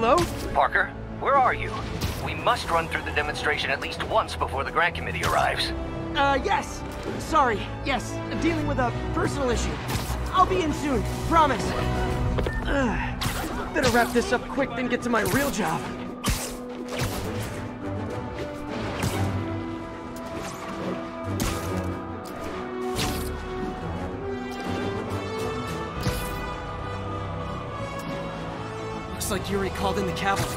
Hello? Parker, where are you? We must run through the demonstration at least once before the grant committee arrives. Uh, yes. Sorry. Yes. I'm dealing with a personal issue. I'll be in soon. Promise. Ugh. Better wrap this up quick than get to my real job. Looks like Yuri called in the cavalry.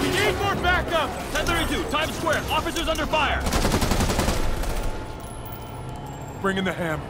We need more backup! 1032, Times Square, officers under fire! Bring in the hammer.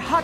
Hot,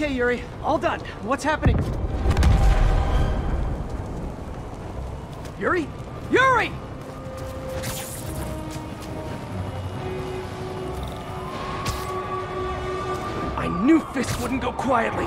Okay, Yuri. All done. What's happening? Yuri? Yuri! I knew Fisk wouldn't go quietly.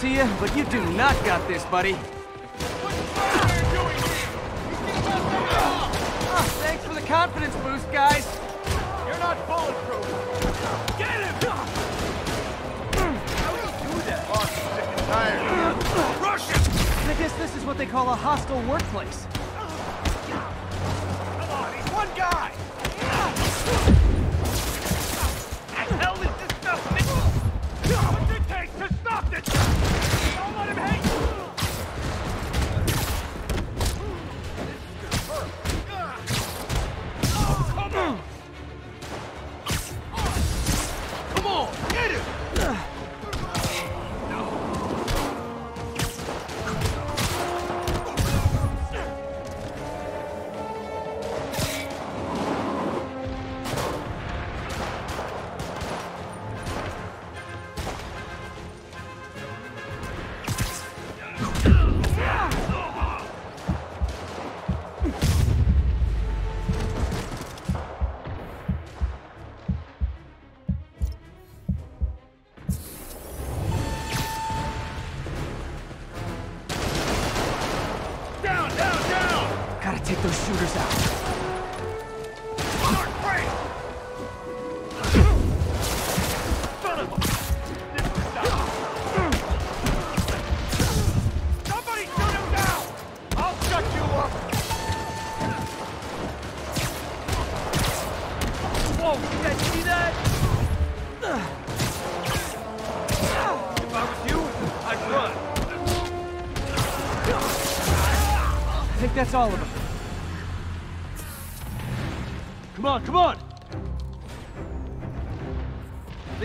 To you, but you do not got this, buddy.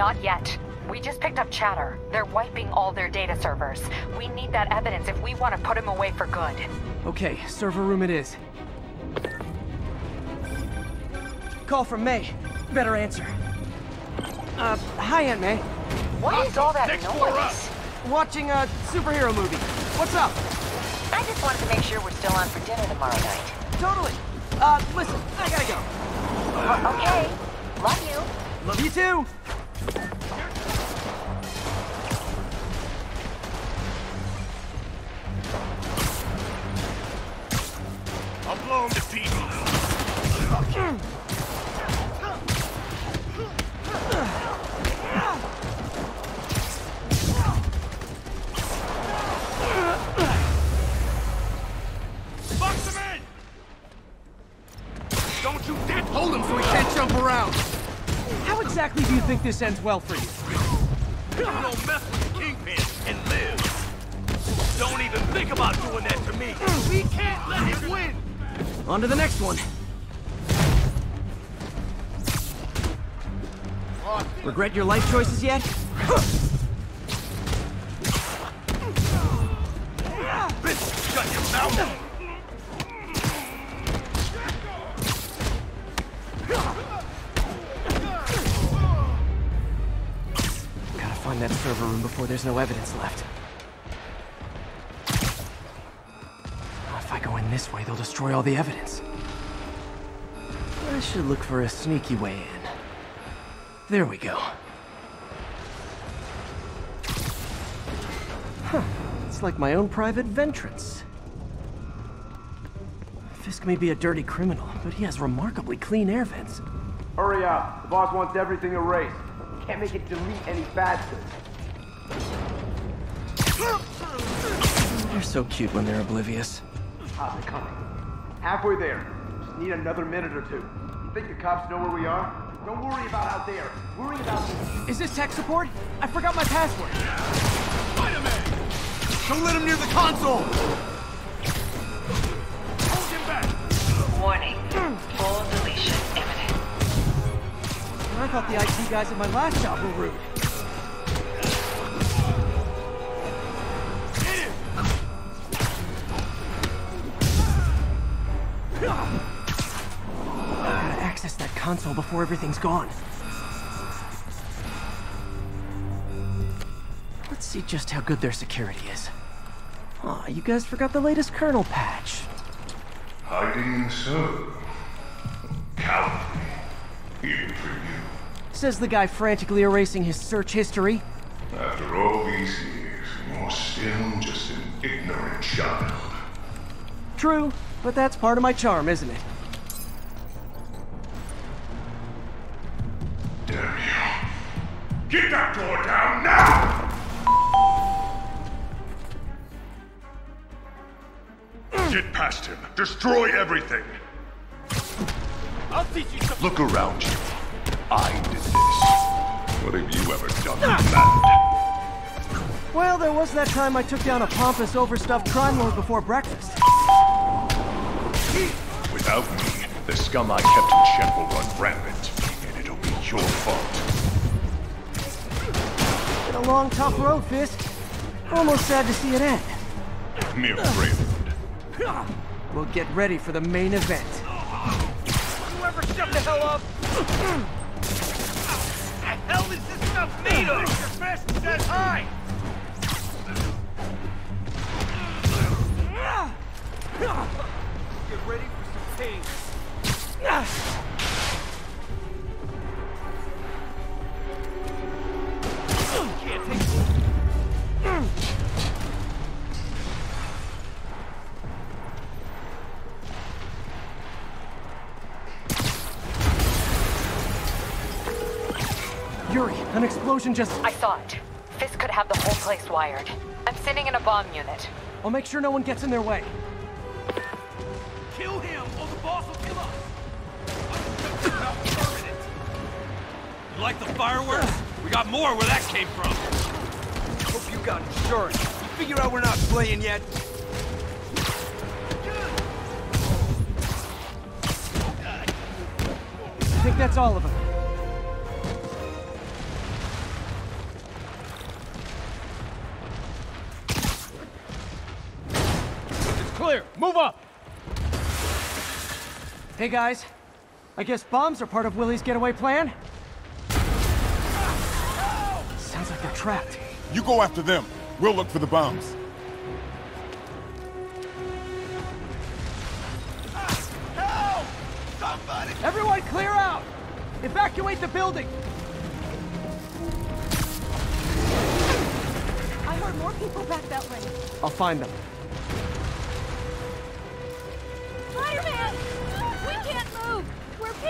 Not yet. We just picked up chatter. They're wiping all their data servers. We need that evidence if we want to put him away for good. Okay, server room it is. Call from May. Better answer. Uh, hi, Aunt May. What is all that Next floor up. noise? Watching a superhero movie. What's up? I just wanted to make sure we're still on for dinner tomorrow night. Totally. Uh, listen, I gotta go. Okay. Love you. Love you too. I'll blow to pieces. This ends well for you? You don't mess with the Kingpin and live. Don't even think about doing that to me. We can't let him win. On to the next one. Regret your life choices yet? Evidence left. If I go in this way, they'll destroy all the evidence. I should look for a sneaky way in. There we go. Huh. It's like my own private ventrance. Fisk may be a dirty criminal, but he has remarkably clean air vents. Hurry up. The boss wants everything erased. Can't make it delete any faster. They're so cute when they're oblivious. How's it coming? Halfway there. Just need another minute or two. You think the cops know where we are? Don't worry about out there. Worry about me. Is this tech support? I forgot my password. Don't let him near the console! Hold him back. Warning. Full deletion imminent. I thought the IT guys at my last job were rude. I gotta access that console before everything's gone. Let's see just how good their security is. Aw, you guys forgot the latest kernel patch. Hiding so. Cowardly. Even for you. Says the guy frantically erasing his search history. After all these years, you're still just an ignorant child. True, but that's part of my charm, isn't it? Damn you. Get that door down now! Get past him. Destroy everything. I'll teach you. Look around you. I did this. What have you ever done ah! that? Well, there was that time I took down a pompous, overstuffed crime lord before breakfast. Without me, the scum I kept in check will run rampant, and it'll be your fault. Been a long, tough road, Fisk. Almost sad to see it end. Mere prelude. We'll get ready for the main event. Whoever shut the hell up. The hell is this stuff made of? Your best says hi. Get ready for some pain. Can't take Yuri, an explosion just... I saw it. Fisk could have the whole place wired. I'm sitting in a bomb unit. I'll make sure no one gets in their way. Kill him, or the boss will kill us! You like the fireworks? We got more where that came from. Hope you got insurance. You figure out we're not playing yet? I think that's all of them. Hey, guys. I guess bombs are part of Willie's getaway plan? Sounds like they're trapped. You go after them. We'll look for the bombs. Help! Everyone clear out! Evacuate the building! I heard more people back that way. I'll find them. Spider-Man! We can't move! We're pinned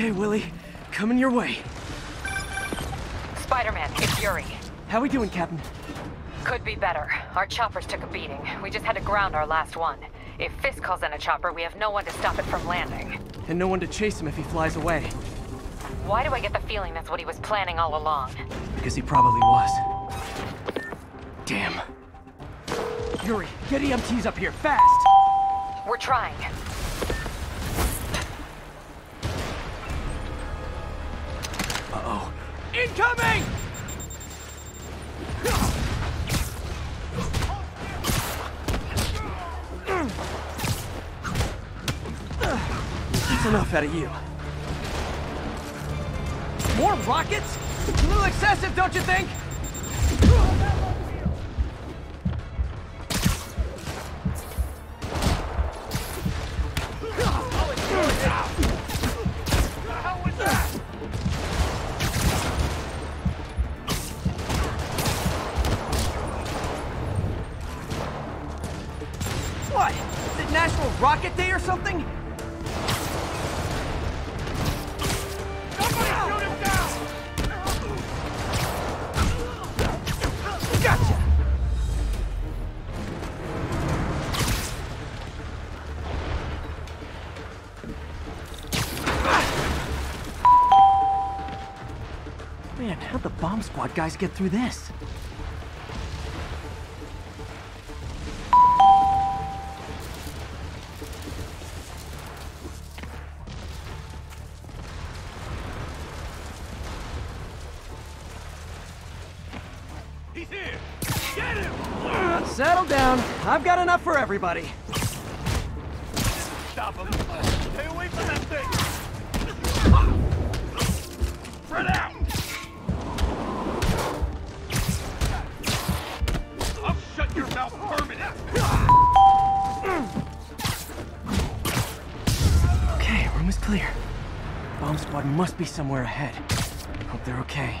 Okay, Willie. Coming your way. Spider-Man, it's Yuri. How are we doing, Captain? Could be better. Our choppers took a beating. We just had to ground our last one. If Fisk calls in a chopper, we have no one to stop it from landing. And no one to chase him if he flies away. Why do I get the feeling that's what he was planning all along? Because he probably was. Damn. Yuri, get EMTs up here, fast! We're trying. Uh-oh. Incoming! That's enough out of you. More rockets? A little excessive, don't you think? What? National Rocket Day or something? Man, how'd the bomb squad guys get through this? I've got enough for everybody. Stop him! Stay away from that thing! Spread out! I'll shut your mouth permanent! Okay, room is clear. Bomb squad must be somewhere ahead. Hope they're okay.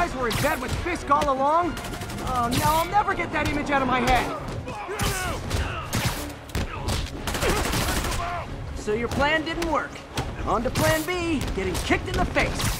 Guys were in bed with Fisk all along? Oh, no, I'll never get that image out of my head. So your plan didn't work. On to plan B, getting kicked in the face.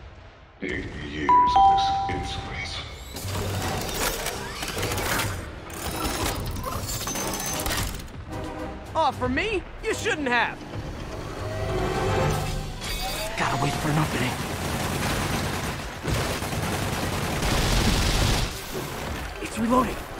Eighty years of this insolence. Oh, for me? You shouldn't have. Gotta wait for an opening. It's reloading.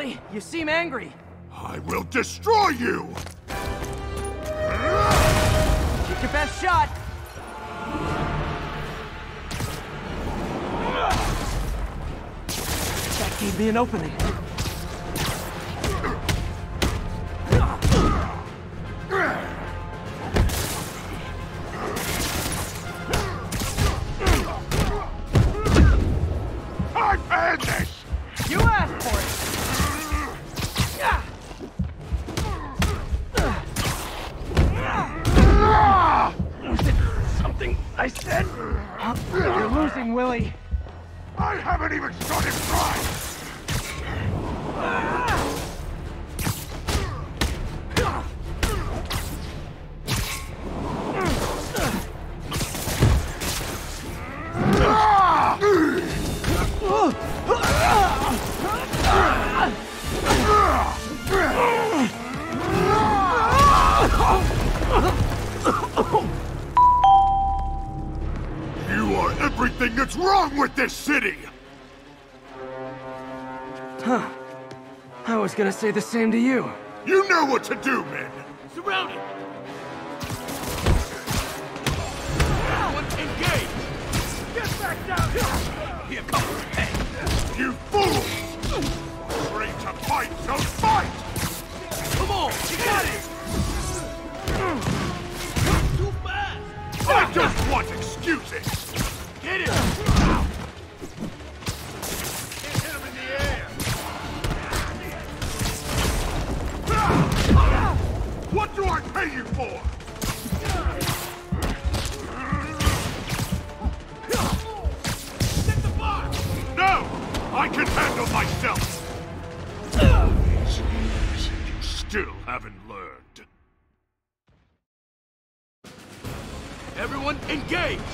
You seem angry. I will destroy you! Take your best shot. That gave me an opening. say the same to you. You know what to do, men! Surround it! Engage! Get back down here! Here, cover. You fools! Free to fight, so fight! Come on, you got it! Too fast! I don't want excuses! Get it! Do I pay you for? No! I can handle myself! You still haven't learned. Everyone, engage!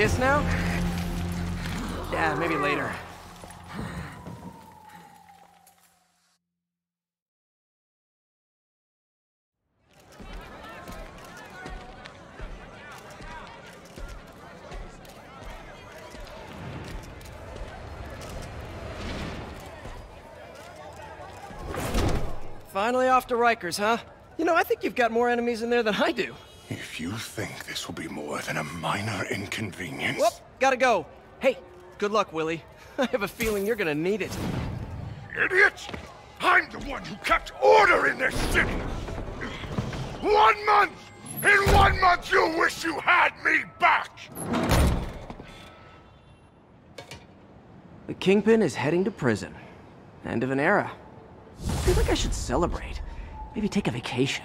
Kiss now? Yeah, maybe later. Finally off to Rikers, huh? You know, I think you've got more enemies in there than I do. If you think this will be more than a minor inconvenience... Whoop, gotta go. Hey, good luck, Willie. I have a feeling you're gonna need it. Idiots! I'm the one who kept order in this city! One month! In one month you'll wish you had me back! The Kingpin is heading to prison. End of an era. I feel like I should celebrate. Maybe take a vacation.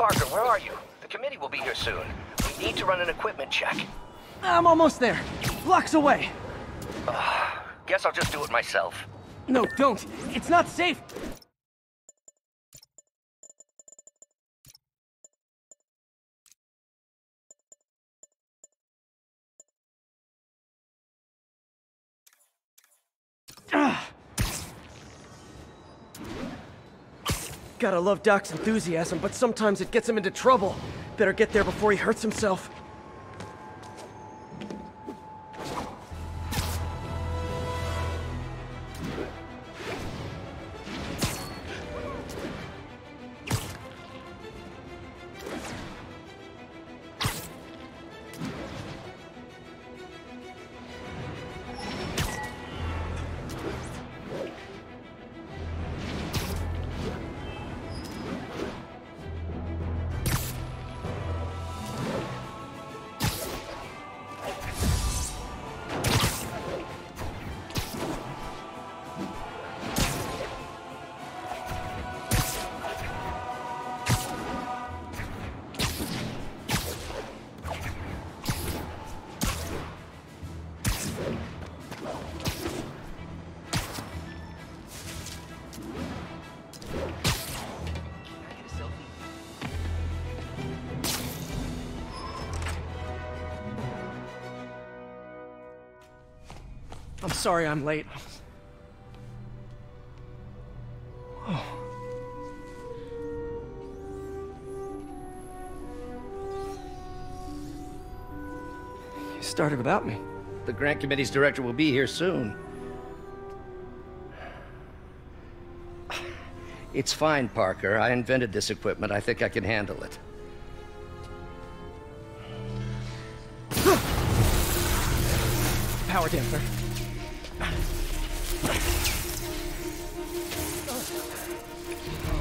Parker, where are you? The committee will be here soon. We need to run an equipment check. I'm almost there. Blocks away. Uh, Guess I'll just do it myself. No, don't. It's not safe. Gotta love Doc's enthusiasm, but sometimes it gets him into trouble. Better get there before he hurts himself. Sorry I'm late. Oh. You started without me. The grant committee's director will be here soon. It's fine, Parker. I invented this equipment. I think I can handle it. Power damper.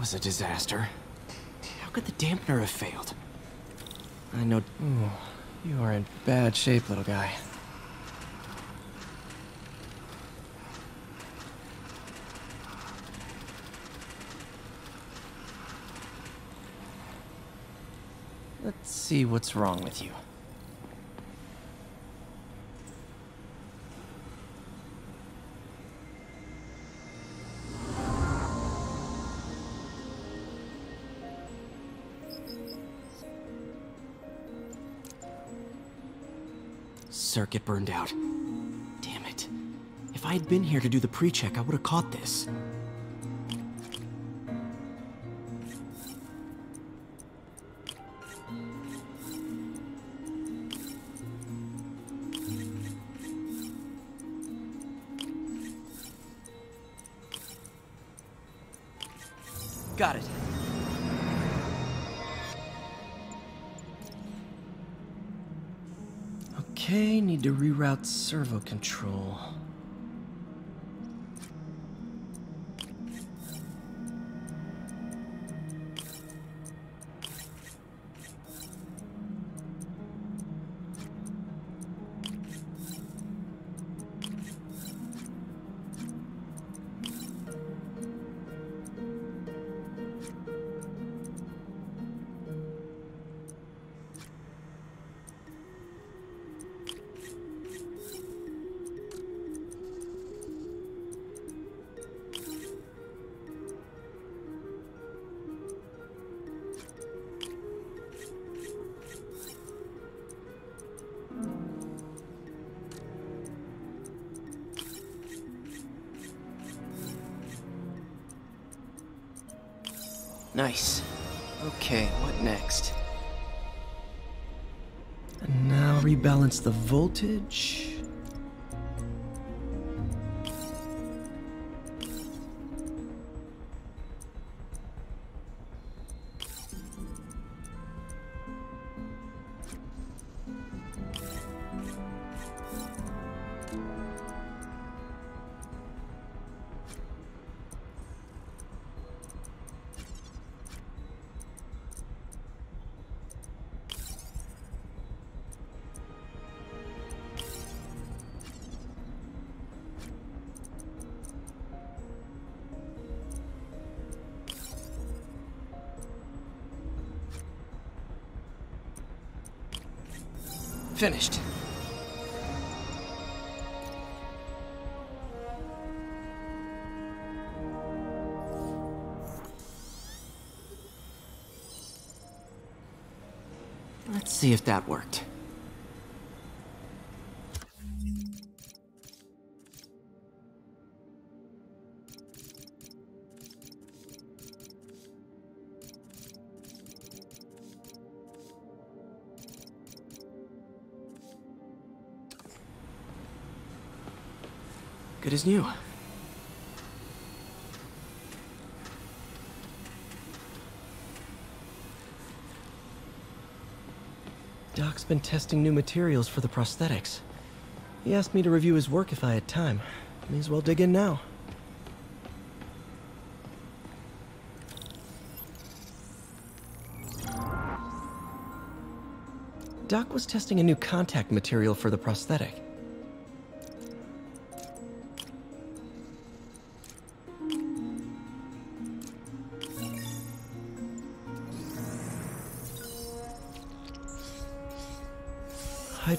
Was a disaster. How could the dampener have failed? I know. Ooh, you are in bad shape, little guy. Let's see what's wrong with you. Circuit burned out. Damn it. If I had been here to do the pre-check, I would have caught this. To reroute servo control. Voltage. Finished. Let's see if that worked. Good as new. Doc's been testing new materials for the prosthetics. He asked me to review his work if I had time. May as well dig in now. Doc was testing a new contact material for the prosthetic.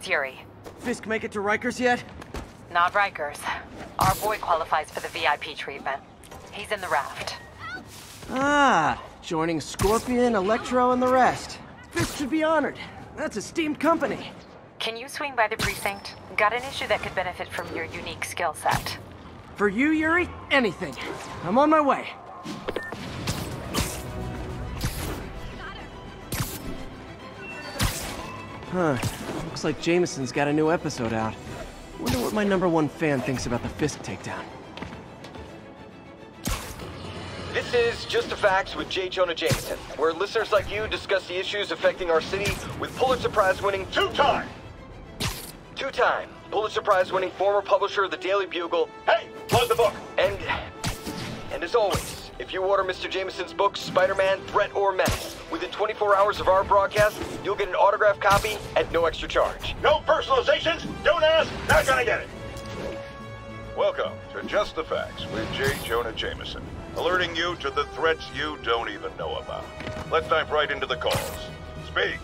It's Yuri. Fisk make it to Rikers yet? Not Rikers. Our boy qualifies for the VIP treatment. He's in the raft. Ah, joining Scorpion, Electro, and the rest. Fisk should be honored. That's a esteemed company. Can you swing by the precinct? Got an issue that could benefit from your unique skill set. For you, Yuri, anything. I'm on my way. Huh. Looks like Jameson's got a new episode out. Wonder what my number one fan thinks about the Fisk takedown. This is Just the Facts with J. Jonah Jameson, where listeners like you discuss the issues affecting our city with Pulitzer Prize winning two-time, two-time Pulitzer Prize winning former publisher of the Daily Bugle. Hey, plug the book. And, and as always, if you order Mr. Jameson's book, Spider-Man, Threat or Menace, within 24 hours of our broadcast, you'll get an autographed copy at no extra charge. No personalizations. Don't ask. Not gonna get it. Welcome to Just the Facts with J. Jonah Jameson, alerting you to the threats you don't even know about. Let's dive right into the calls. Speak.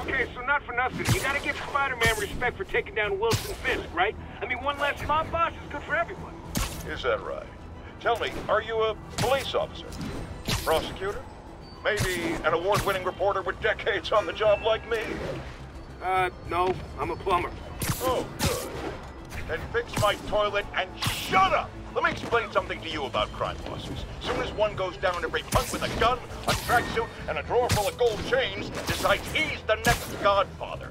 Okay, so not for nothing. You gotta give Spider-Man respect for taking down Wilson Fisk, right? I mean, one less mob boss is good for everyone. Is that right? Tell me, are you a police officer? Prosecutor? Maybe an award-winning reporter with decades on the job like me? Uh, no, I'm a plumber. Oh, good. Then fix my toilet and shut up! Let me explain something to you about crime bosses. Soon as one goes down, every punk with a gun, a tracksuit, and a drawer full of gold chains decides he's the next godfather.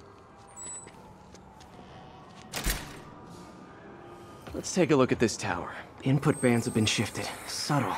Let's take a look at this tower. Input bands have been shifted. Subtle.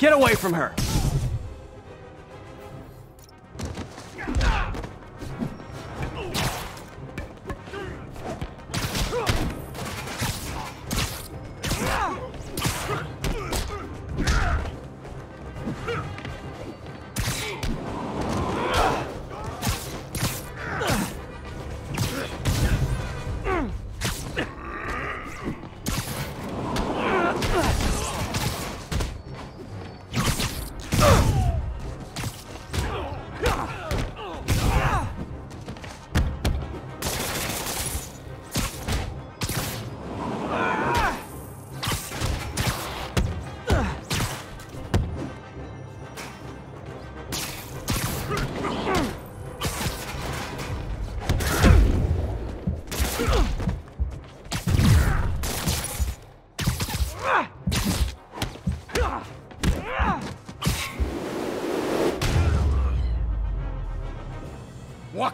Get away from her!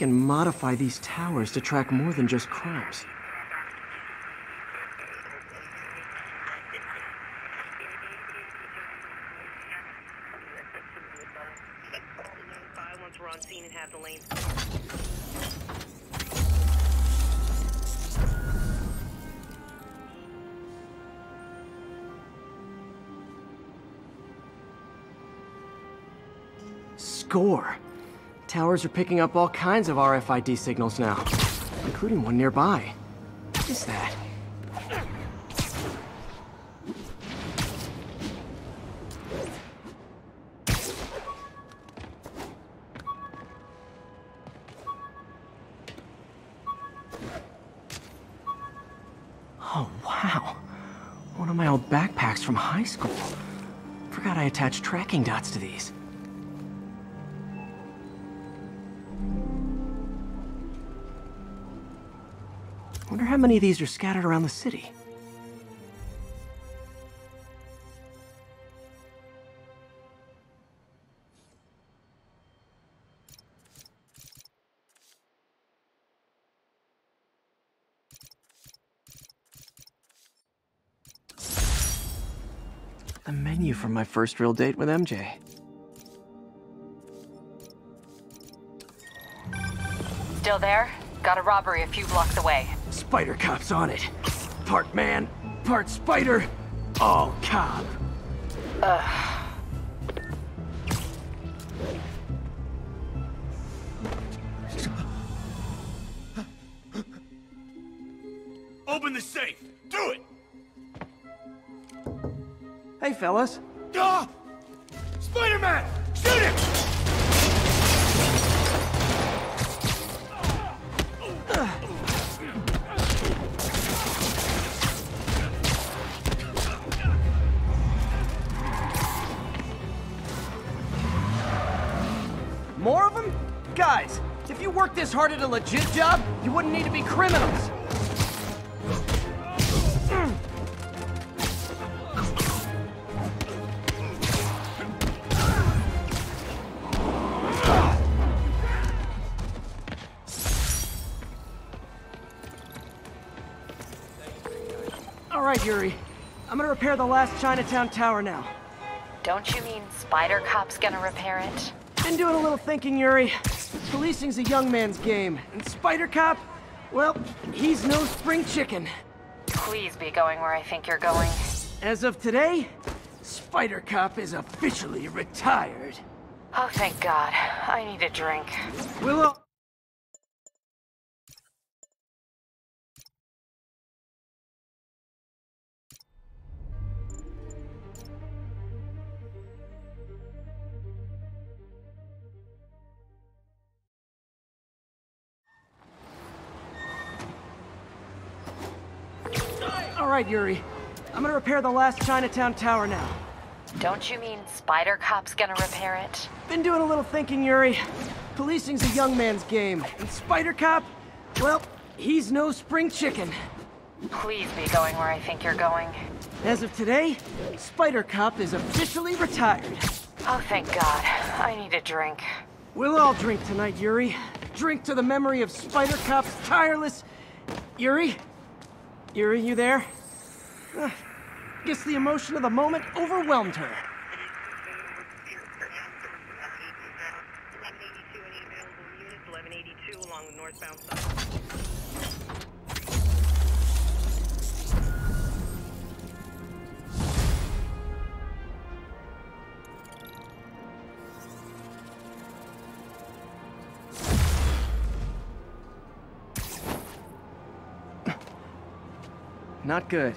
Can modify these towers to track more than just crimes. Towers are picking up all kinds of RFID signals now, including one nearby. What is that? Oh, wow. One of my old backpacks from high school. Forgot I attached tracking dots to these. Many of these are scattered around the city. The menu from my first real date with MJ. Still there? Got a robbery a few blocks away. Spider Cop's on it. Part man, part spider, all cop. Ugh. Open the safe! Do it! Hey, fellas. Ah! Spider-Man! Shoot him! You worked this hard at a legit job, you wouldn't need to be criminals. All right, Yuri. I'm gonna repair the last Chinatown tower now. Don't you mean Spider Cop's gonna repair it? Been doing a little thinking, Yuri. Policing's a young man's game, and Spider Cop, well, he's no spring chicken. Please be going where I think you're going. As of today, Spider Cop is officially retired. Oh, thank God. I need a drink. We'll right, Yuri. I'm gonna repair the last Chinatown tower now. Don't you mean Spider Cop's gonna repair it? Been doing a little thinking, Yuri. Policing's a young man's game, and Spider Cop, well, he's no spring chicken. Please be going where I think you're going. As of today, Spider Cop is officially retired. Oh, thank God. I need a drink. We'll all drink tonight, Yuri. Drink to the memory of Spider Cop's tireless... Yuri? Yuri, you there? Guess the emotion of the moment overwhelmed her. Not good.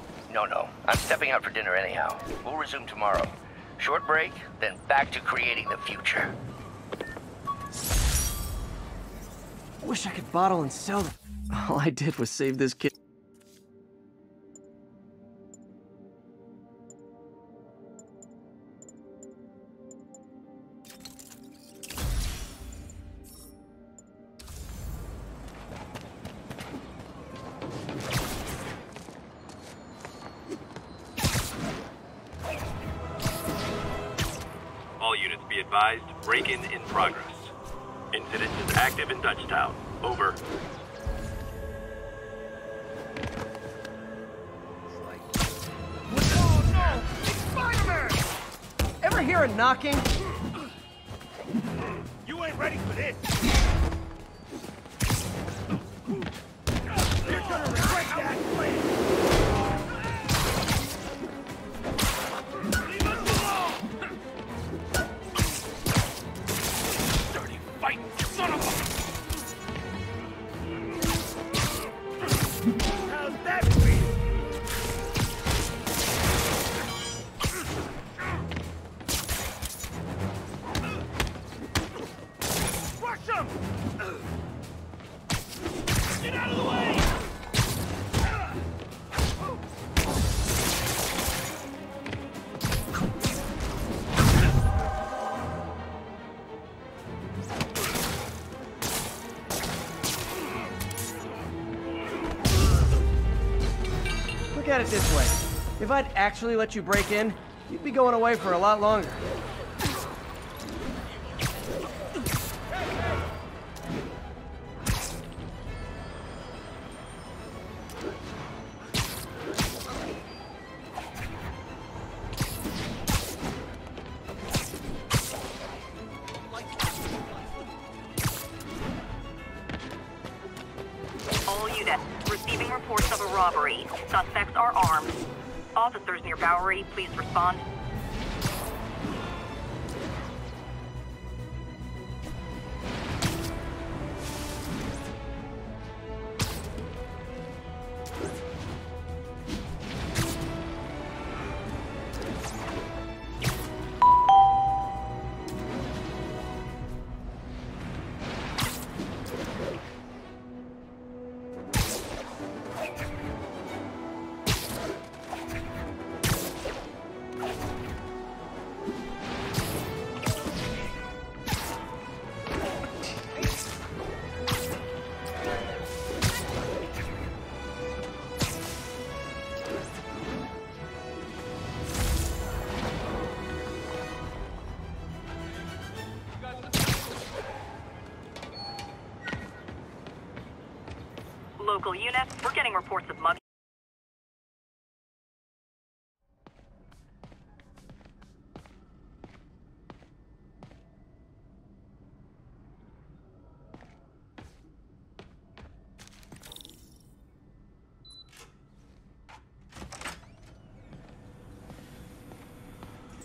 No, no. I'm stepping out for dinner anyhow. We'll resume tomorrow. Short break, then back to creating the future. Wish I could bottle and sell them. All I did was save this kid. Ever hear a knocking? You ain't ready for this. You're gonna If I'd actually let you break in, you'd be going away for a lot longer. Of mugging.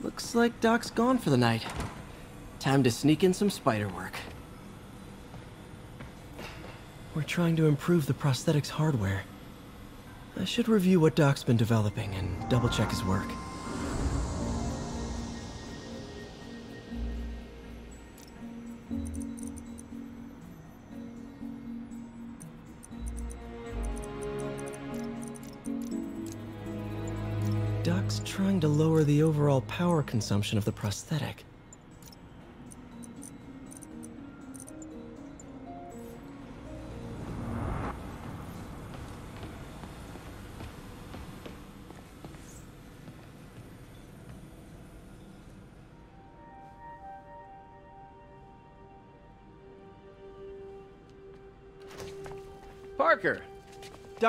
Looks like Doc's gone for the night. Time to sneak in some spider work. We're trying to improve the prosthetics hardware. I should review what Doc's been developing and double check his work. Doc's trying to lower the overall power consumption of the prosthetic.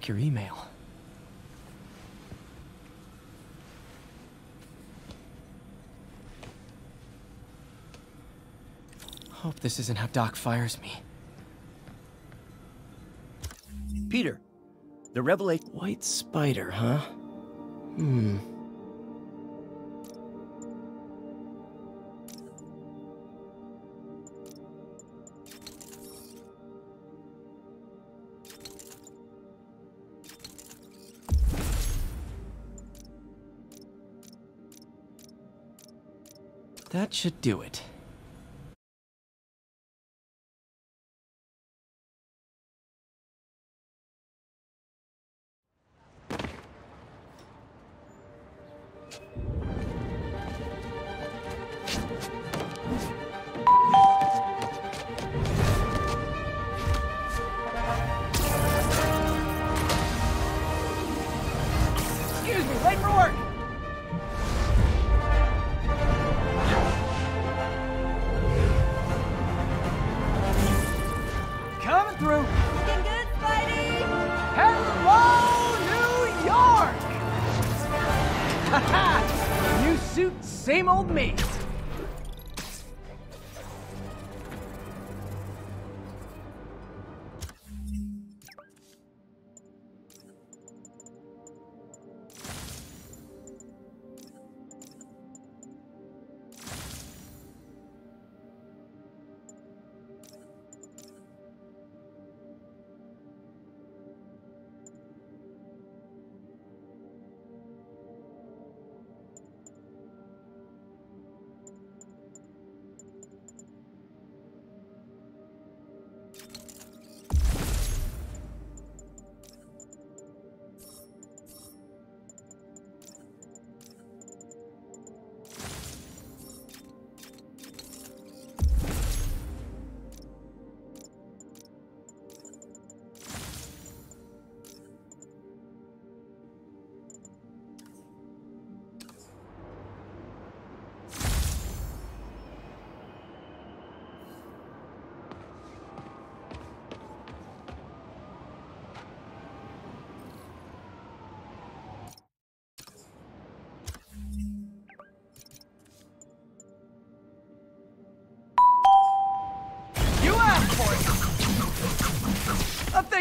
Check your email. Hope this isn't how Doc fires me. Peter, the revelation. White spider, huh? Hmm. Should do it.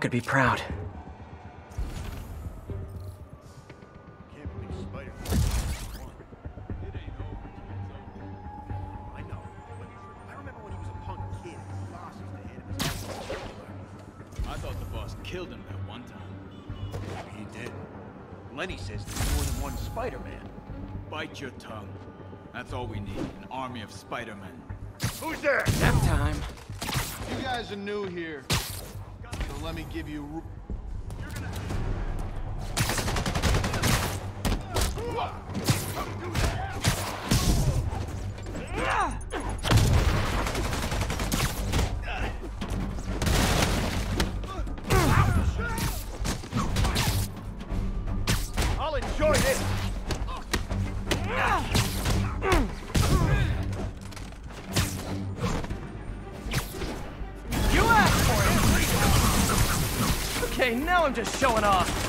Doc would be proud. Just showing off.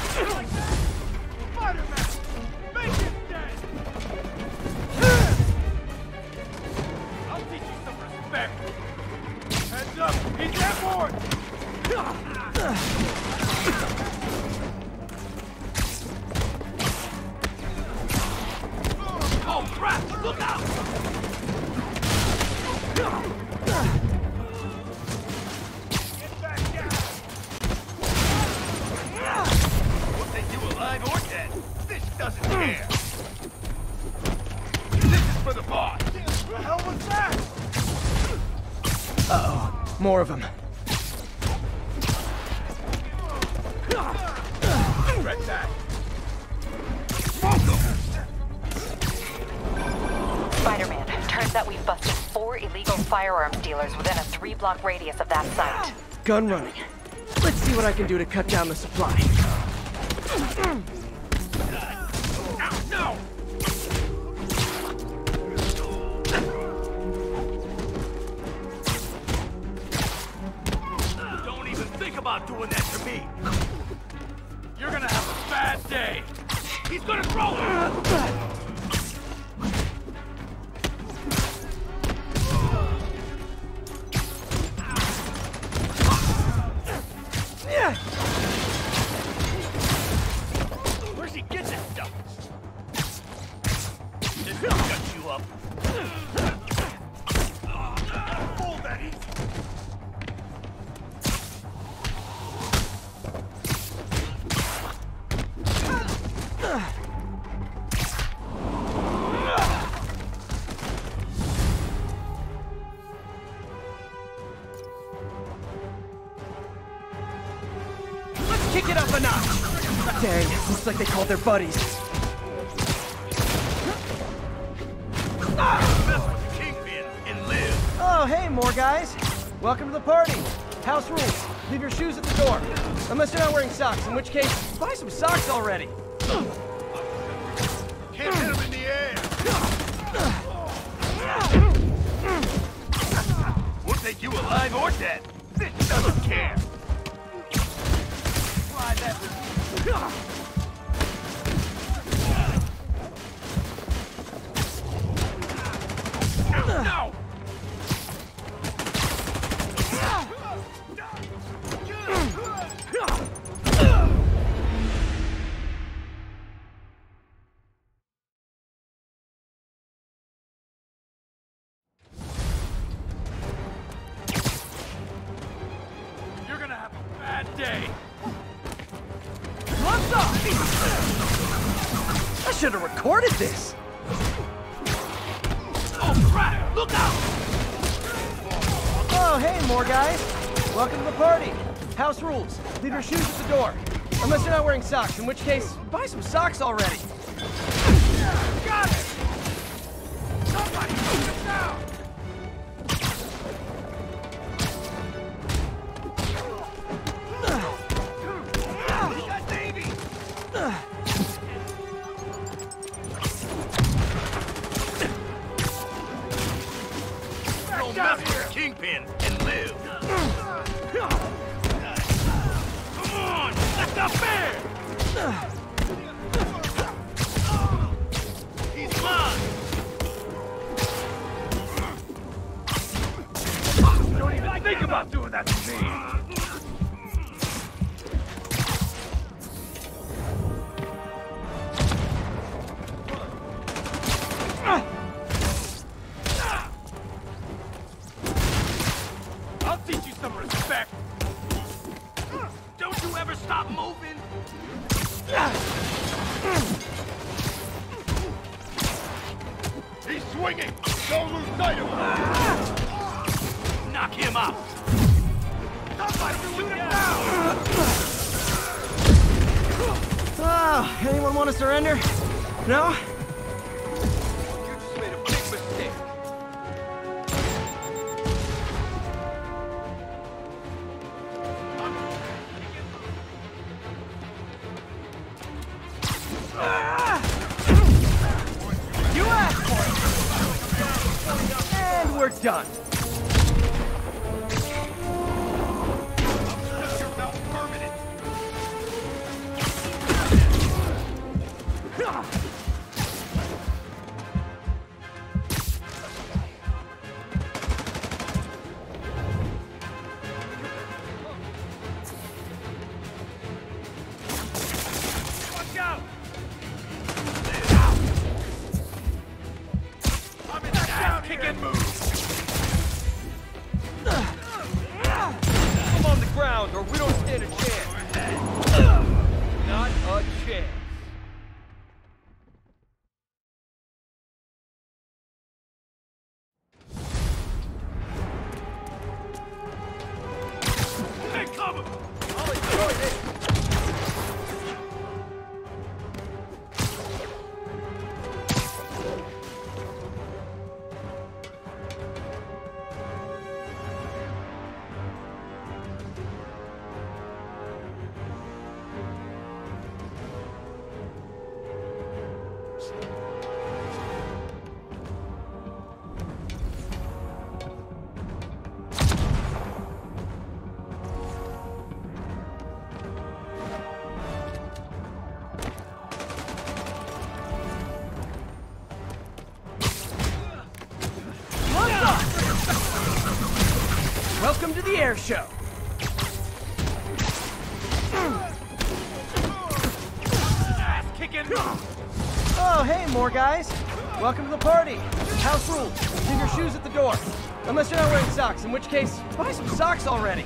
Three-block radius of that site. Gun running. Let's see what I can do to cut down the supply. they call their buddies. Oh, hey, more guys. Welcome to the party. House rules. Leave your shoes at the door. Unless you're not wearing socks, in which case, buy some socks already. show. Ass kicking. Oh, hey, more guys. Welcome to the party. House rules. Leave your shoes at the door. Unless you're not wearing socks, in which case, buy some socks already.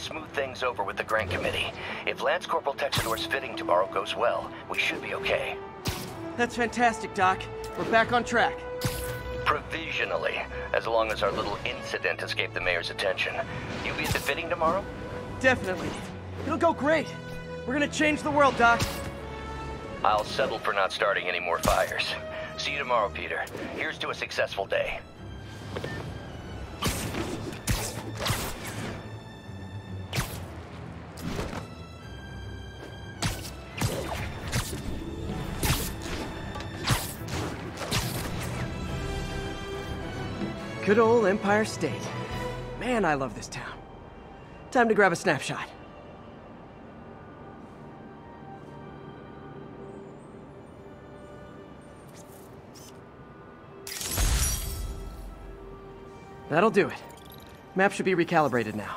I think I smoothed things over with the grant committee. If Lance Corporal Texador's fitting tomorrow goes well, we should be okay. That's fantastic, Doc. We're back on track. Provisionally, as long as our little incident escaped the mayor's attention. You'll be at the fitting tomorrow? Definitely. It'll go great. We're gonna change the world, Doc. I'll settle for not starting any more fires. See you tomorrow, Peter. Here's to a successful day. Good old Empire State. Man, I love this town. Time to grab a snapshot. That'll do it. Map should be recalibrated now.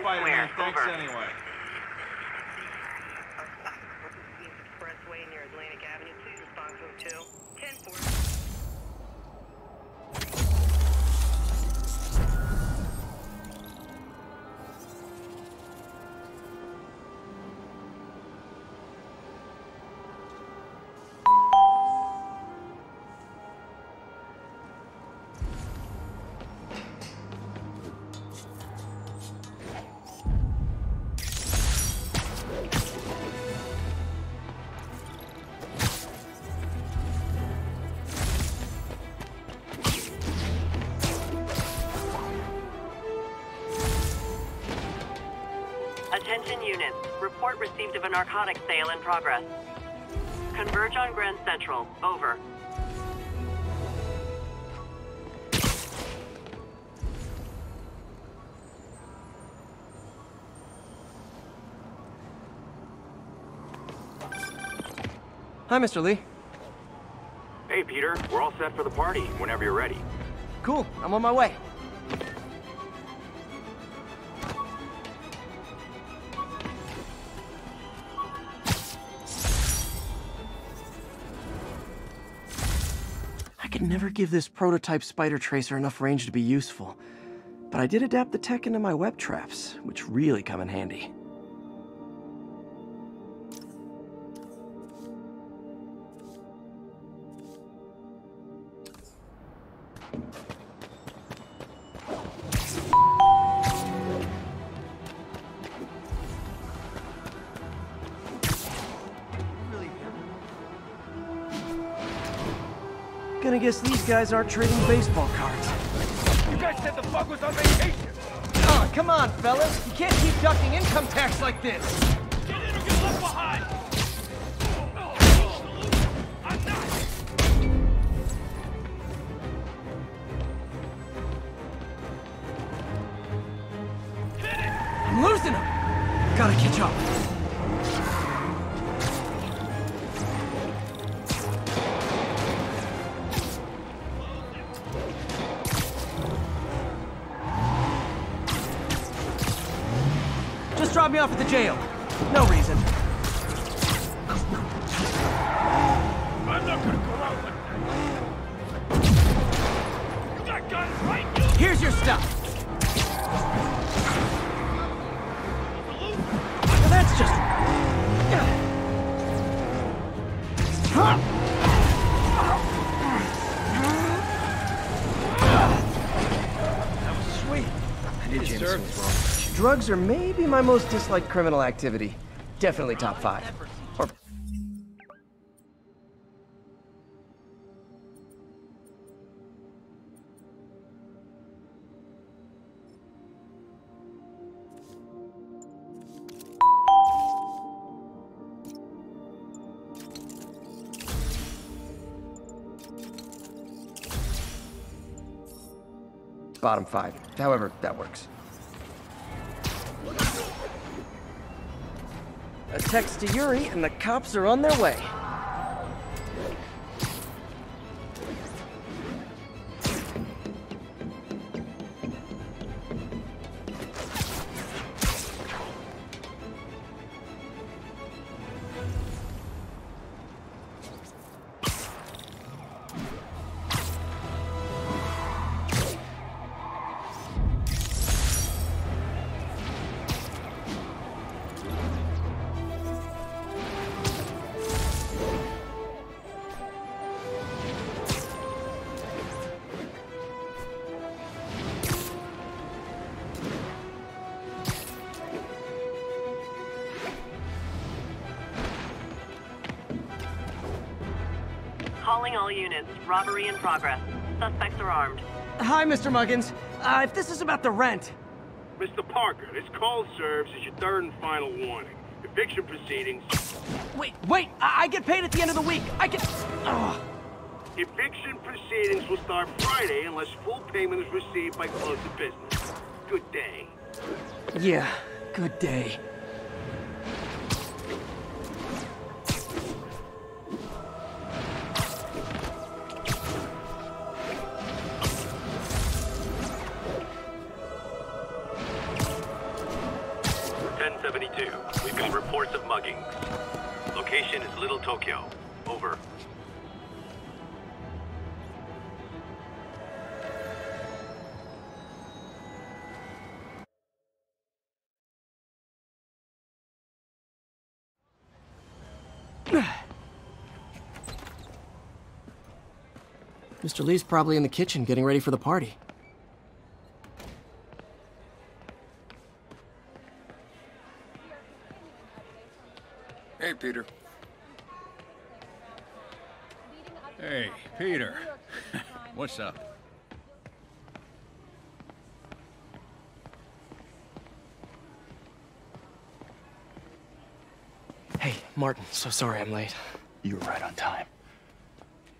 Spider-Man. Thanks anyway. Attention units. Report received of a narcotics sale in progress. Converge on Grand Central. Over. Hi, Mr. Lee. Hey, Peter. We're all set for the party whenever you're ready. Cool, I'm on my way. Never give this prototype spider tracer enough range to be useful, but I did adapt the tech into my web traps, which really come in handy. Guess these guys aren't trading baseball cards. You guys said the bug was on vacation! Oh, come on, fellas. You can't keep ducking income tax like this. Me off at the jail. No reason. I'm not gonna go out like that! You got guns, right? You Here's your stuff. That's just... That was sweet. I did Jameson Drugs are maybe my most disliked criminal activity. Definitely top five. Or bottom five. However, that works. A text to Yuri, and the cops are on their way. Robbery in progress. Suspects are armed. Hi, Mr. Muggins. Uh, if this is about the rent, Mr. Parker, this call serves as your third and final warning. Eviction proceedings. Wait, wait! I, I get paid at the end of the week. I get. Ugh. Eviction proceedings will start Friday unless full payment is received by close of business. Good day. Yeah, good day. Mr. Lee's probably in the kitchen getting ready for the party. Hey, Peter. Hey, Peter. What's up? Hey, Martin, so sorry I'm late. You were right on time.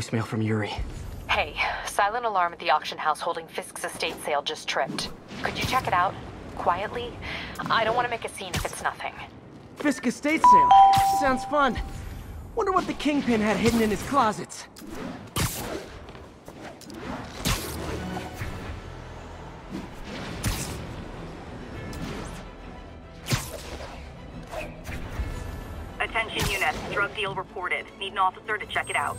Voicemail from Yuri. Hey, silent alarm at the auction house holding Fisk's estate sale just tripped. Could you check it out? Quietly? I don't want to make a scene if it's nothing. Fisk estate sale. Sounds fun. Wonder what the Kingpin had hidden in his closets. Attention units, drug deal reported. Need an officer to check it out.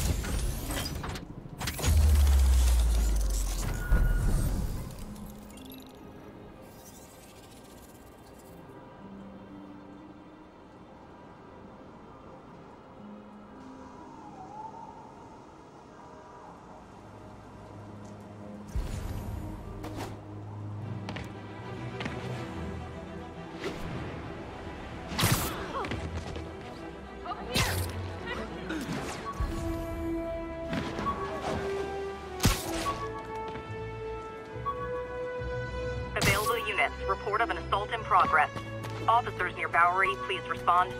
please respond.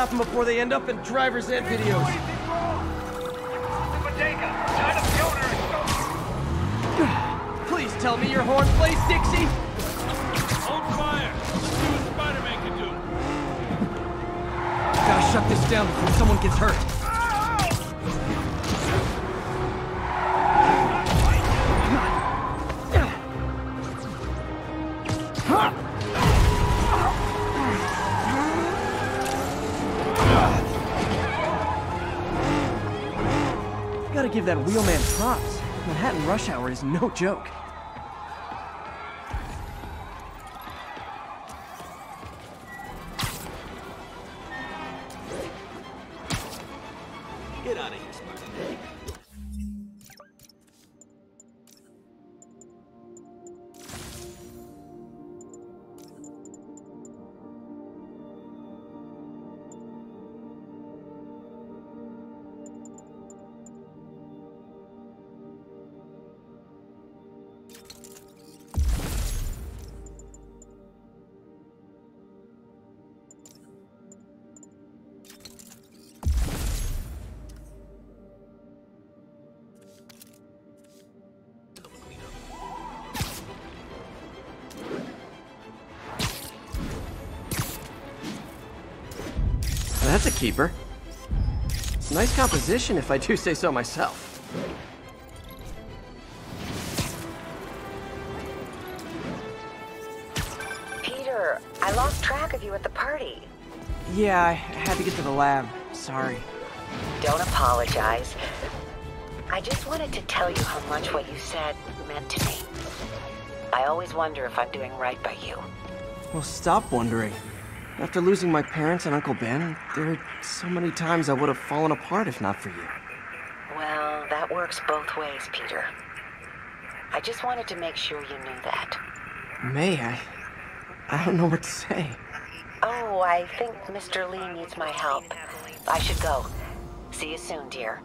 Stop them before they end up in driver's ed videos. Please tell me your horn plays Dixie. Hold fire! Let's see what Spider-Man can do. Gotta shut this down before someone gets hurt. That wheelman props. Manhattan rush hour is no joke. Nice composition, if I do say so myself. Peter, I lost track of you at the party. Yeah, I had to get to the lab. Sorry. Don't apologize. I just wanted to tell you how much what you said meant to me. I always wonder if I'm doing right by you. Well, stop wondering. After losing my parents and Uncle Ben, there are so many times I would have fallen apart if not for you. Well, that works both ways, Peter. I just wanted to make sure you knew that. May, I... I don't know what to say. Oh, I think Mr. Lee needs my help. I should go. See you soon, dear.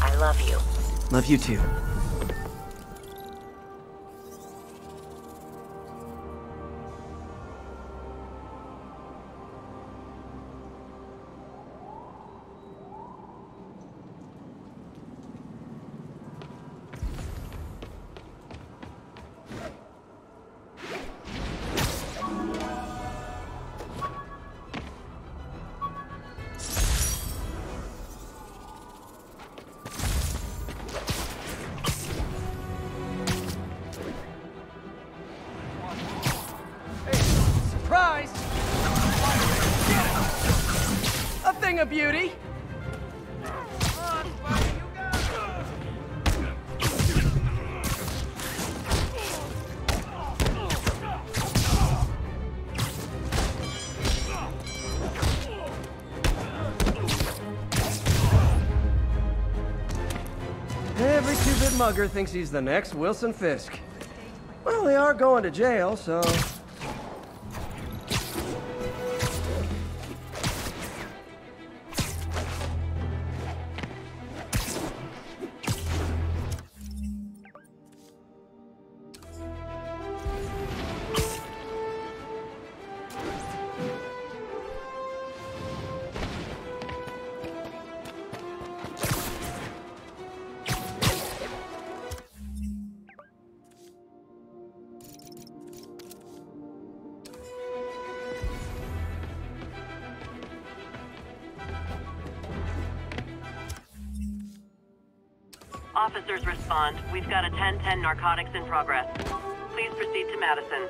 I love you. Love you too. Mugger thinks he's the next Wilson Fisk. Well, they are going to jail, so 1010 narcotics in progress. Please proceed to Madison.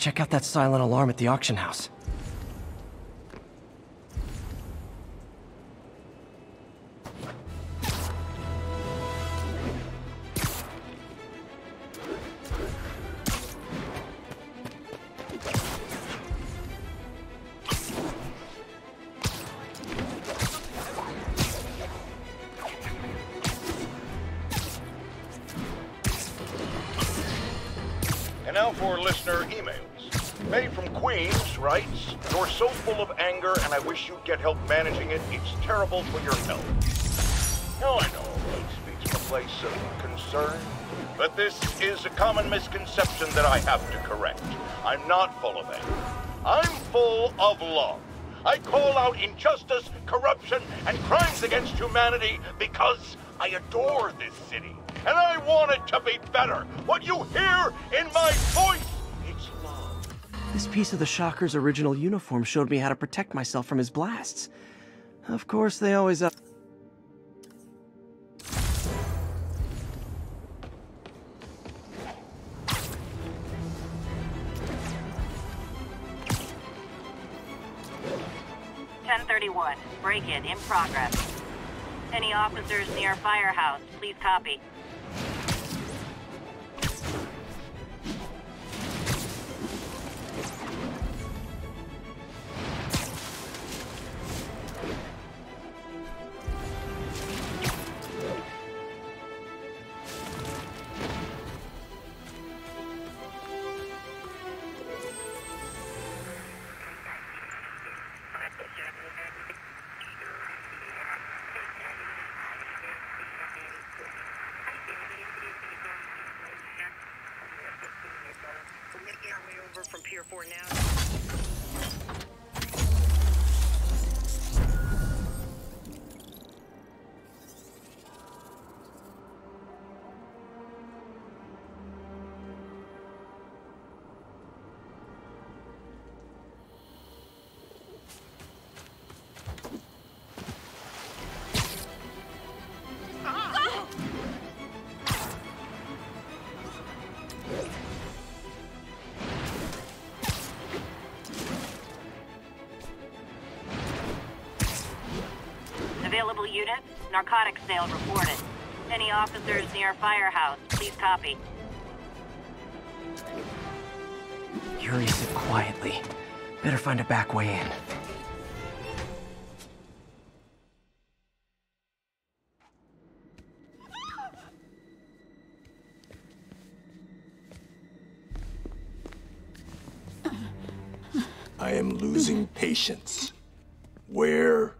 Check out that silent alarm at the auction house. And now for listener emails. May from Queens writes, You're so full of anger and I wish you'd get help managing it. It's terrible for your health. Now I know it speaks from a place of concern, but this is a common misconception that I have to correct. I'm not full of anger. I'm full of love. I call out injustice, corruption, and crimes against humanity because I adore this city. And I want it to be better. What you hear in my voice. This piece of the Shocker's original uniform showed me how to protect myself from his blasts. Of course, they always up. Break-in in progress. Any officers near firehouse, please copy. Available units, narcotics sale reported. Any officers near firehouse, please copy. Yuri, sit quietly. Better find a back way in. I am losing patience. Where is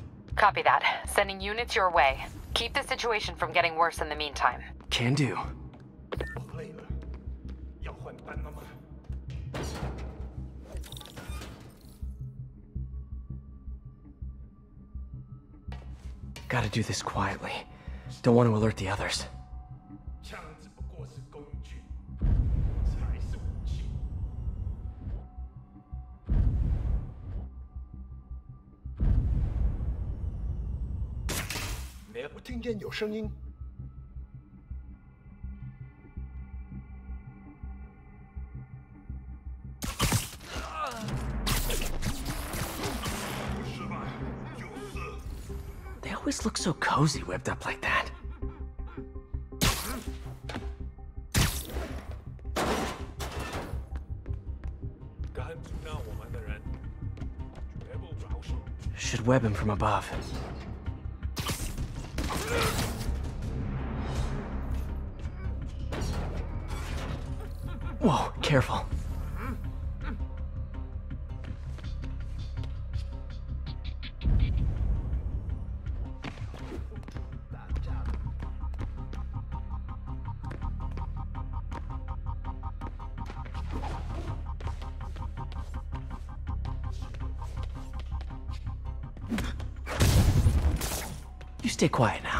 Copy that. Sending units your way. Keep the situation from getting worse in the meantime. Can do. Gotta do this quietly. Don't want to alert the others. 没，我听见有声音。就是。 They always look so cozy whipped up like that. 敢阻挠我们的人，绝不饶恕。 Should web him from above. careful. You stay quiet now.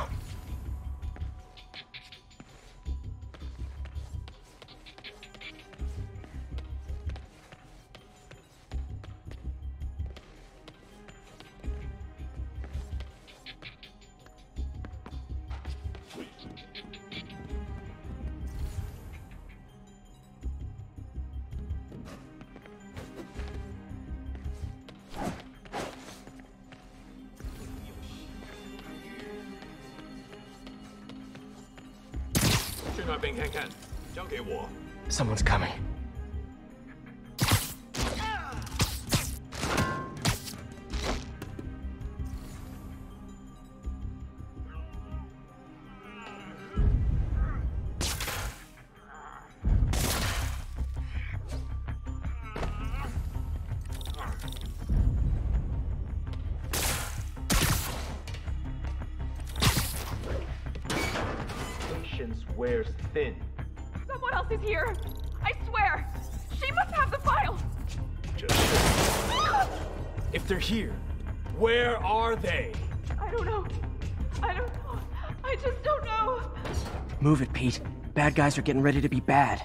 Bad guys are getting ready to be bad.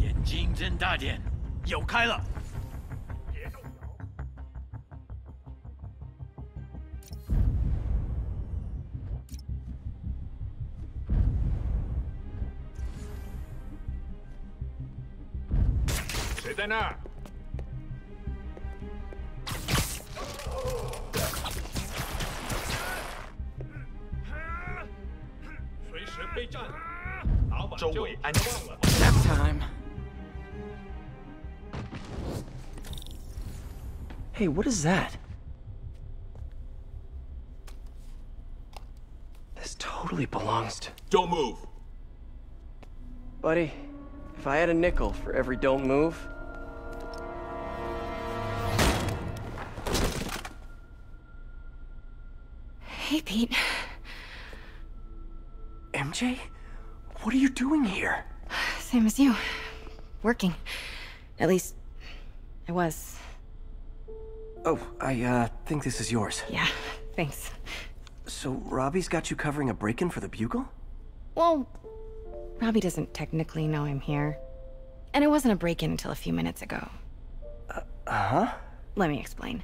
眼睛睁大点，有开了。 Is that? This totally belongs to. Don't move. Buddy, if I had a nickel for every don't move. Hey, Pete. MJ? What are you doing here? Same as you. Working. At least, I was. Oh, I, uh, think this is yours. Yeah, thanks. So, Robbie's got you covering a break in for the Bugle? Well, Robbie doesn't technically know I'm here. And it wasn't a break in until a few minutes ago. Uh huh? Let me explain.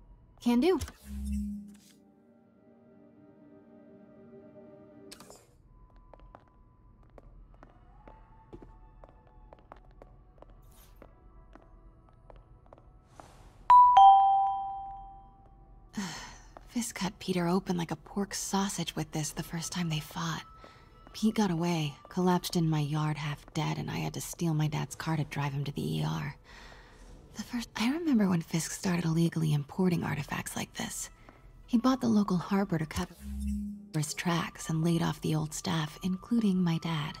Can do. Fisk cut Peter open like a pork sausage with this the first time they fought. Pete got away, collapsed in my yard half dead, and I had to steal my dad's car to drive him to the ER. The first I remember when Fisk started illegally importing artifacts like this. He bought the local harbor to cover his tracks and laid off the old staff, including my dad.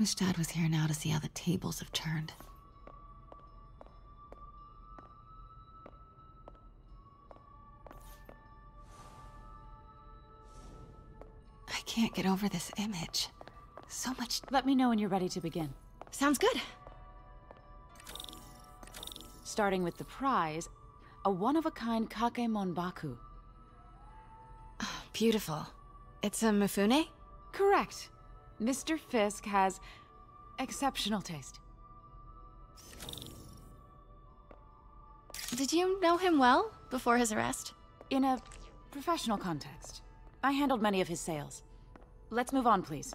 Wish dad was here now to see how the tables have turned. I can't get over this image. So much. Let me know when you're ready to begin. Sounds good. Starting with the prize, a one of a kind Kakiemon Baku. Ah, beautiful. It's a Mifune? Correct. Mr. Fisk has exceptional taste. Did you know him well before his arrest? In a professional context. I handled many of his sales. Let's move on, please.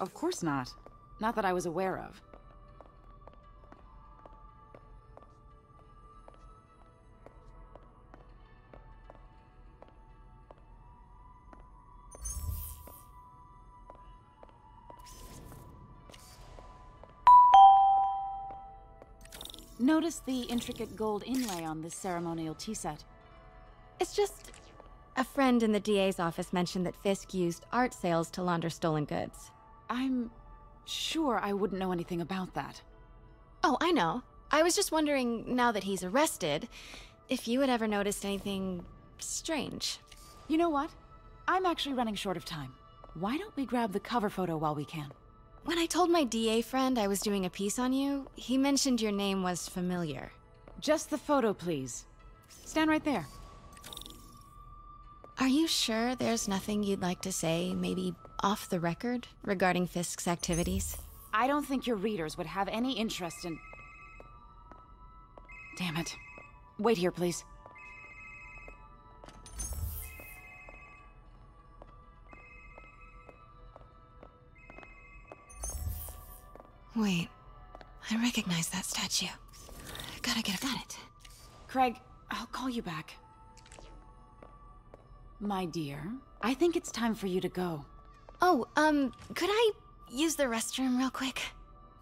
of course not. Not that I was aware of. Notice the intricate gold inlay on this ceremonial tea set. It's just... A friend in the DA's office mentioned that Fisk used art sales to launder stolen goods. I'm sure I wouldn't know anything about that. Oh, I know. I was just wondering, now that he's arrested, if you had ever noticed anything strange. You know what? I'm actually running short of time. Why don't we grab the cover photo while we can? When I told my DA friend I was doing a piece on you, he mentioned your name was familiar. Just the photo, please. Stand right there. Are you sure there's nothing you'd like to say, maybe off the record, regarding Fisk's activities? I don't think your readers would have any interest in... Damn it. Wait here, please. Wait. I recognize that statue. Gotta get at it. Craig, I'll call you back. My dear, I think it's time for you to go. Oh, um, could I use the restroom real quick?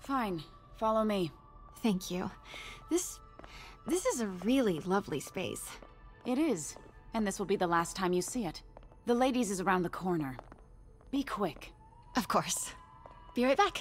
Fine. Follow me. Thank you. This... this is a really lovely space. It is. And this will be the last time you see it. The ladies is around the corner. Be quick. Of course. Be right back.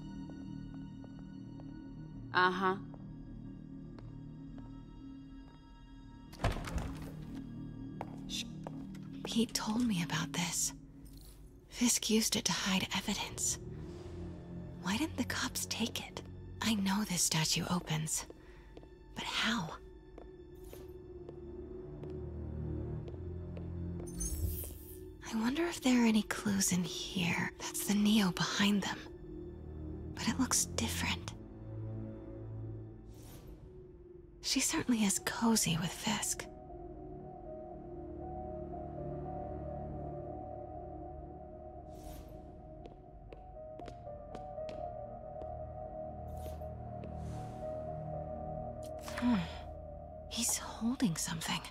Uh-huh. Pete told me about this. Fisk used it to hide evidence. Why didn't the cops take it? I know this statue opens. But how? I wonder if there are any clues in here. That's the Nio behind them. But it looks different. She certainly is cozy with Fisk. Hmm. He's holding something.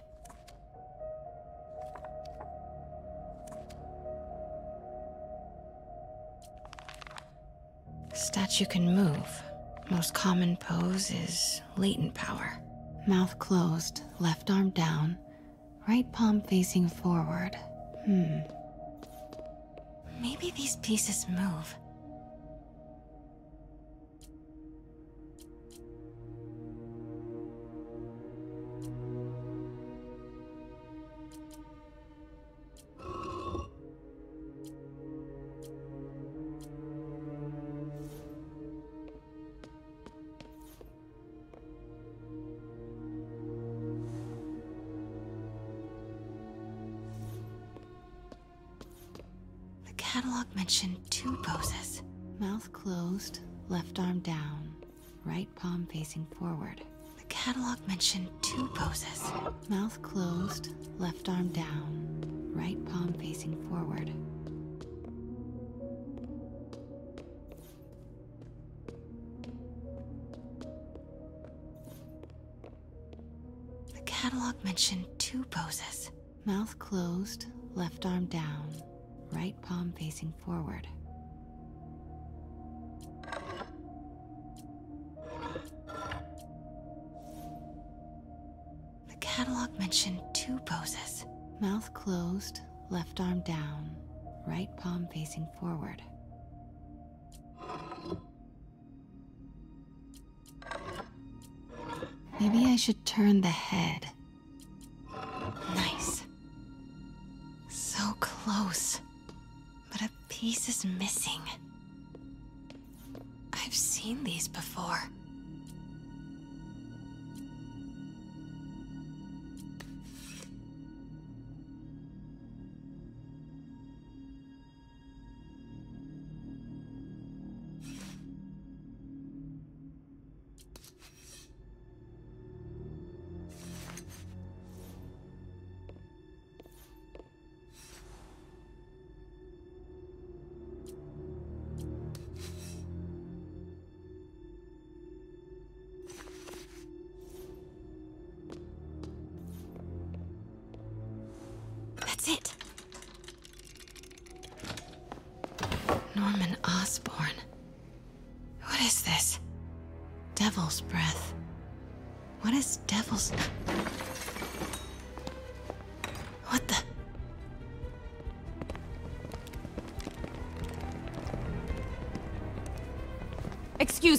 Statue can move. Most common pose is latent power. Mouth closed, left arm down, right palm facing forward. Hmm. Maybe these pieces move. Facing forward. The catalog mentioned two poses. Mouth closed, left arm down, right palm facing forward. The catalog mentioned two poses. Mouth closed, left arm down, right palm facing forward. Maybe I should turn the head. Nice. So close. But a piece is missing. I've seen these before.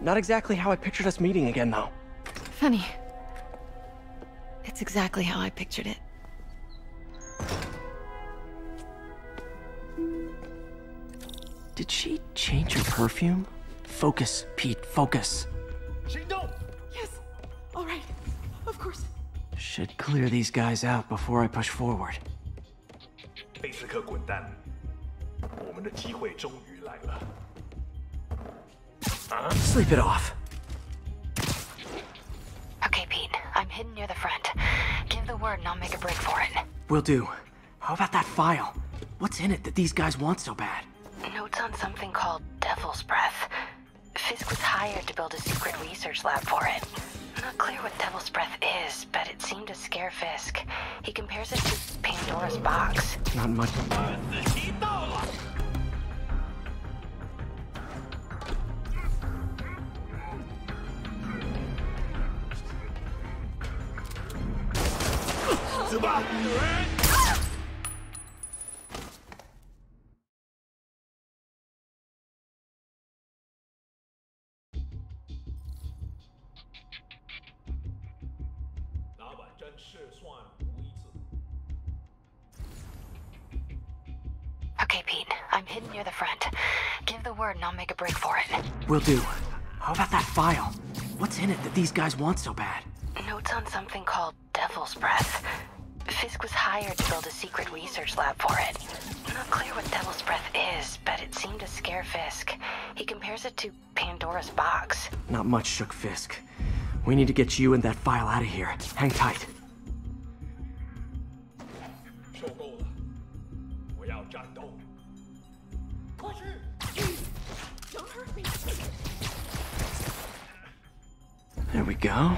Not exactly how I pictured us meeting again, though. Funny. It's exactly how I pictured it. Did she change her perfume? Focus, Pete, focus. 行动！ Yes. All right. Of course. Should clear these guys out before I push forward. 贝斯克滚蛋！我们的机会终于来了。 啊 Sleep it off. Okay, Pete. I'm hidden near the front. Give the word and I'll make a break for it. Will do. How about that file? What's in it that these guys want so bad? Notes on something called Devil's Breath. Fisk was hired to build a secret research lab for it. Not clear what Devil's Breath is, but it seemed to scare Fisk. He compares it to Pandora's box. Not much. Okay, Pete. I'm hidden near the front. Give the word and I'll make a break for it. Will do. How about that file? What's in it that these guys want so bad? Notes on something called Devil's Breath. Fisk was hired to build a secret research lab for it. Not clear what Devil's Breath is, but it seemed to scare Fisk. He compares it to Pandora's box. Not much shook Fisk. We need to get you and that file out of here. Hang tight. There we go.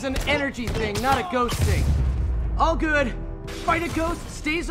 Is an energy thing, not a ghost thing. All good. Fight a ghost stays.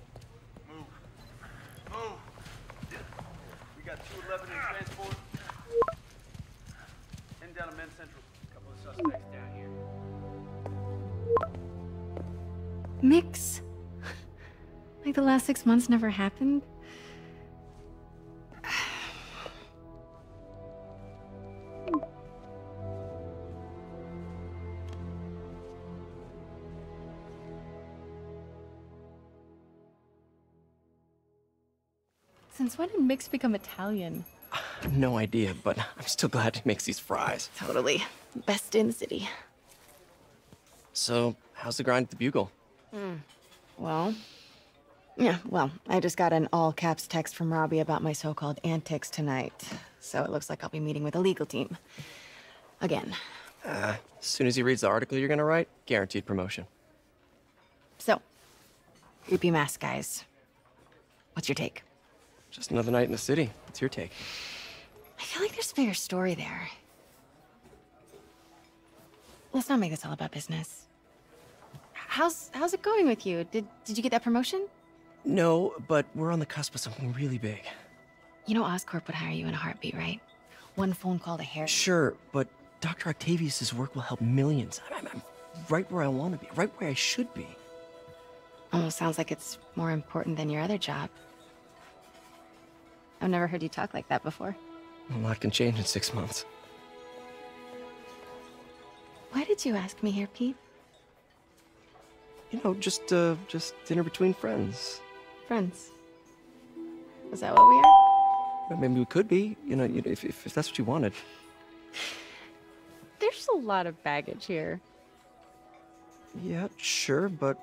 Mix? like the last six months never happened? Since when did Mix become Italian? No idea, but I'm still glad he makes these fries. Totally. Best in the city. So, how's the grind at the Bugle? Hmm. Well, yeah, well, I just got an all caps text from Robbie about my so called antics tonight. So it looks like I'll be meeting with the legal team. Again. Uh, as soon as he reads the article you're gonna write, guaranteed promotion. So, creepy mask guys. What's your take? Just another night in the city. What's your take? I feel like there's a bigger story there. Let's not make this all about business. How's how's it going with you? Did did you get that promotion? No, but we're on the cusp of something really big. You know Oscorp would hire you in a heartbeat, right? One phone call to Harry. Sure, but Dr. Octavius's work will help millions. I'm, I'm right where I want to be, right where I should be. Almost sounds like it's more important than your other job. I've never heard you talk like that before. A lot can change in six months. Why did you ask me here, Pete? You know, just uh, just dinner between friends. Friends. Is that what we are? Maybe we could be. You know, you- if, if, if that's what you wanted. There's a lot of baggage here. Yeah, sure, but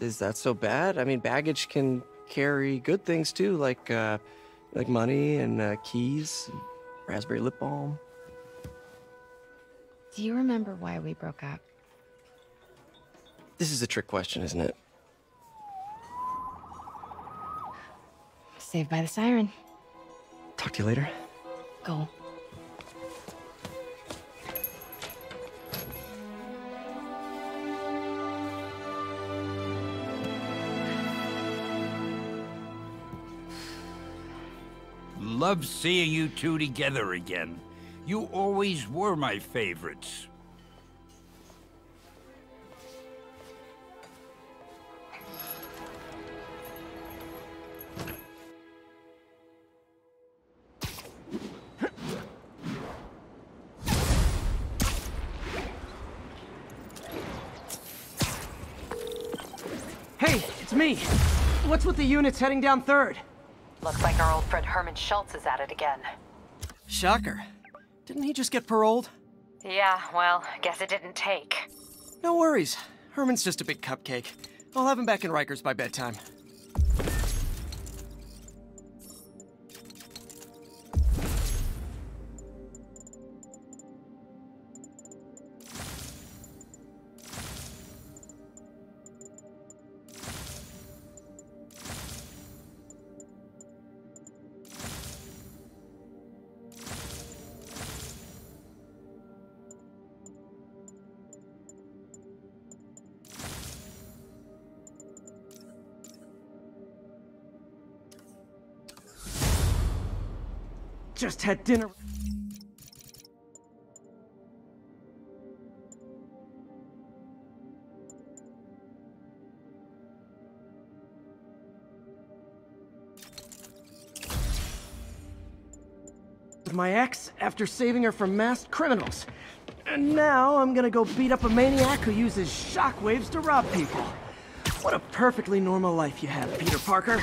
is that so bad? I mean, baggage can carry good things too, like uh, like money and uh, keys, and raspberry lip balm. Do you remember why we broke up? This is a trick question, isn't it? Saved by the siren. Talk to you later. Go. Love seeing you two together again. You always were my favorites. What's with the units heading down third? Looks like our old friend Herman Schultz is at it again. Shocker. Didn't he just get paroled? Yeah, well, guess it didn't take. No worries. Herman's just a big cupcake. I'll have him back in Rikers by bedtime. Had dinner. With my ex after saving her from masked criminals. And now I'm gonna go beat up a maniac who uses shockwaves to rob people. What a perfectly normal life you have, Peter Parker.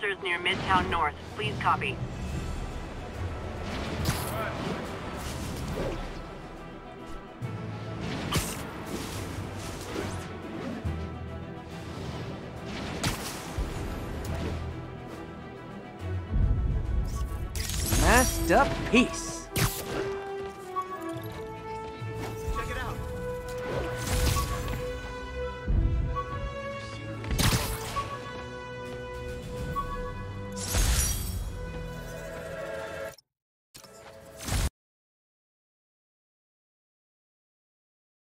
Officers near Midtown North, please copy.